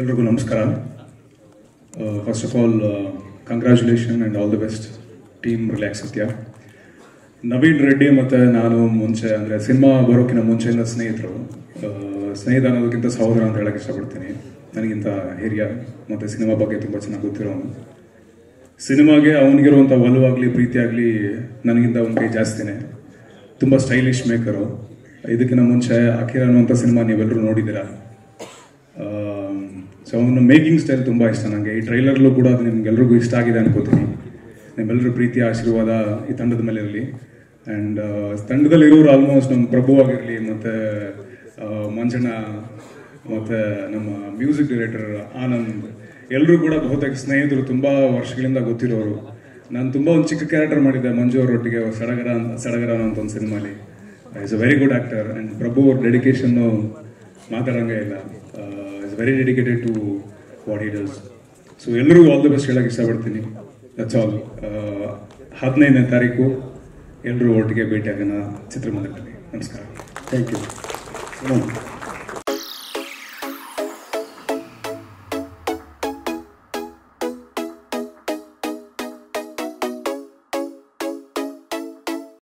ಎಲ್ರಿಗೂ ನಮಸ್ಕಾರ. First of all congratulation and all the best team relax Satya Naveen Reddy ಮತ್ತು ನಾನು ಮುಂಚೆ, ಅಂದರೆ ಸಿನಿಮಾ ಬರೋಕ್ಕಿಂತ ಮುಂಚೆಯಿಂದ ಸ್ನೇಹಿತರು. ಸ್ನೇಹಿತ ಅನ್ನೋದಕ್ಕಿಂತ ಸಹೋದರ ಅಂತ ಹೇಳಕ್ಕೆ ಇಷ್ಟಪಡ್ತೀನಿ. ನನಗಿಂತ ಹಿರಿಯ ಮತ್ತು ಸಿನಿಮಾ ಬಗ್ಗೆ ತುಂಬ ಚೆನ್ನಾಗಿ ಗೊತ್ತಿರೋನು. ಸಿನಿಮಾಗೆ ಅವನಿಗಿರುವಂಥ ಒಲವಾಗಲಿ, ಪ್ರೀತಿಯಾಗಲಿ ನನಗಿಂತ ಅವನ ಕೈ ಜಾಸ್ತಿನೇ. ತುಂಬ ಸ್ಟೈಲಿಶ್ ಮೇಕರು ಇದಕ್ಕಿಂತ ಮುಂಚೆ ಅಖಿರ ಅನ್ನುವಂಥ ಸಿನಿಮಾ ನೀವೆಲ್ಲರೂ ನೋಡಿದ್ದೀರಾ? ಸೊ ಅವನ ಮೇಕಿಂಗ್ ಸ್ಟೈಲ್ ತುಂಬ ಇಷ್ಟ ನನಗೆ ಈ ಟ್ರೈಲರ್ಲು ಕೂಡ ಅದು ನಿಮ್ಗೆಲ್ರಿಗೂ ಇಷ್ಟ ಆಗಿದೆ ಅನ್ಕೋತೀನಿ. ನಿಮ್ಮೆಲ್ಲರೂ ಪ್ರೀತಿ ಆಶೀರ್ವಾದ ಈ ತಂಡದ ಮೇಲೆ ಇರಲಿ. ಆ್ಯಂಡ್ ತಂಡದಲ್ಲಿ ಇರೋರು ಆಲ್ಮೋಸ್ಟ್ ನಮ್ಮ ಪ್ರಭು ಆಗಿರಲಿ, ಮತ್ತು ಮಂಜಣ್ಣ, ಮತ್ತು ನಮ್ಮ ಮ್ಯೂಸಿಕ್ ಡೈರೆಕ್ಟರ್ ಆನಂದ್ ಎಲ್ಲರೂ ಕೂಡ ಬಹುತೇಕ ಸ್ನೇಹಿತರು ತುಂಬ ವರ್ಷಗಳಿಂದ ಗೊತ್ತಿರೋರು. ನಾನು ತುಂಬ ಒಂದು ಚಿಕ್ಕ ಕ್ಯಾರೆಕ್ಟರ್ ಮಾಡಿದ್ದೆ, ಮಂಜು ಅವರೊಟ್ಟಿಗೆ ಸಡಗರ ಅಂತ ಸಡಗರ ಅಂತ ಒಂದು ಸಿನಿಮಾಲಿ. Is a very good actor and Prabhu ಅವ್ರ ಡೆಡಿಕೇಶನ್ನು ಮಾತಾಡೋಂಗೆ ಇಲ್ಲ. Is very dedicated to what he does so ಎಲ್ಲರಿಗೂ ಆಲ್ ದಿ ಬೆಸ್ಟ್ ಹೇಳಕ್ಕೆ ಇಷ್ಟಪಡ್ತೀನಿ. ದಟ್ಸ್ ಆಲ್ ಹದಿನೈದನೇ ತಾರೀಕು ಎಲ್ಲರೂ ಒಟ್ಟಿಗೆ ಭೇಟಿಯಾಗೋಣ ಚಿತ್ರಮಂದಿರದಲ್ಲಿ. ನಮಸ್ಕಾರ. Thank you